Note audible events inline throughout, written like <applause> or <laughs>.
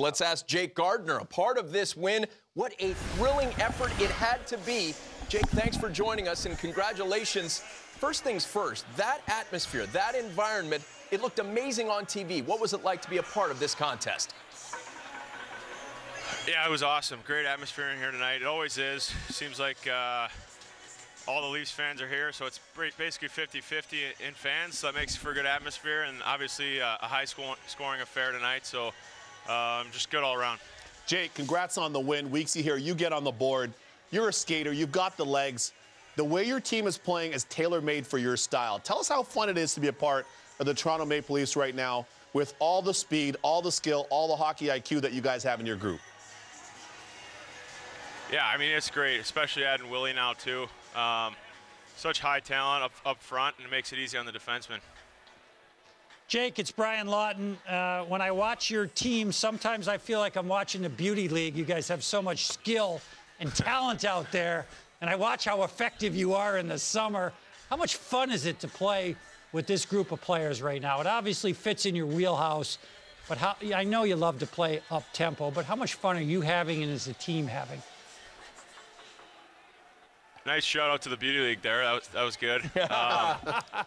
Let's ask Jake Gardiner, a part of this win. What a thrilling effort it had to be. Jake, thanks for joining us and congratulations. First things first, that atmosphere, that environment, it looked amazing on TV. What was it like to be a part of this contest? Yeah, it was awesome. Great atmosphere in here tonight. It always is. Seems like uh, all the Leafs fans are here, so it's basically 50-50 in fans. So that makes for a good atmosphere and obviously uh, a high scoring affair tonight. So um, just good all around. Jake, congrats on the win. Weeksy here, you get on the board. You're a skater. You've got the legs. The way your team is playing is tailor-made for your style. Tell us how fun it is to be a part of the Toronto Maple Leafs right now with all the speed, all the skill, all the hockey IQ that you guys have in your group. Yeah, I mean, it's great, especially adding Willie now, too. Um, such high talent up, up front, and it makes it easy on the defenseman. Jake, it's Brian Lawton. Uh, when I watch your team, sometimes I feel like I'm watching the Beauty League. You guys have so much skill and <laughs> talent out there, and I watch how effective you are in the summer. How much fun is it to play with this group of players right now? It obviously fits in your wheelhouse, but how, I know you love to play up tempo, but how much fun are you having and is the team having? Nice shout out to the beauty league there. That was that was good. <laughs> Um,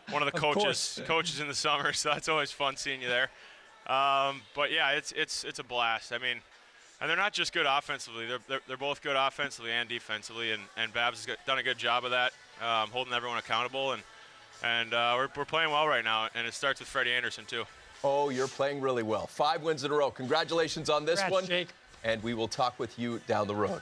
one of the coaches of coaches in the summer, <laughs> so that's always fun seeing you there. Um, but yeah, it's it's it's a blast. I mean, and they're not just good offensively. They're they're, they're both good offensively and defensively, and and Babs has done a good job of that, um, holding everyone accountable, and and uh, we're we're playing well right now. And it starts with Freddie Andersen too. Oh, you're playing really well. Five wins in a row. Congratulations on this Congrats, one. Jake. And we will talk with you down the road.